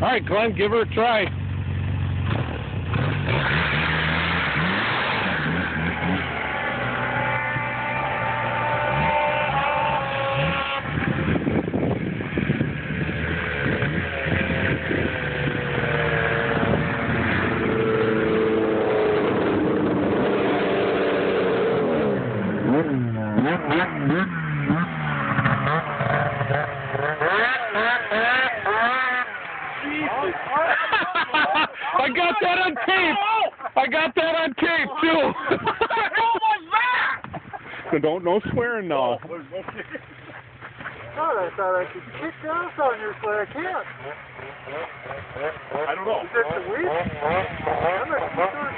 right, Glenn, give her a try. I got that on tape. I got that on tape too. What was that? so don't no swearing now. Oh, God, I thought I could kick ass on your but I can't. I don't know. Is it the weed? I'm at 230.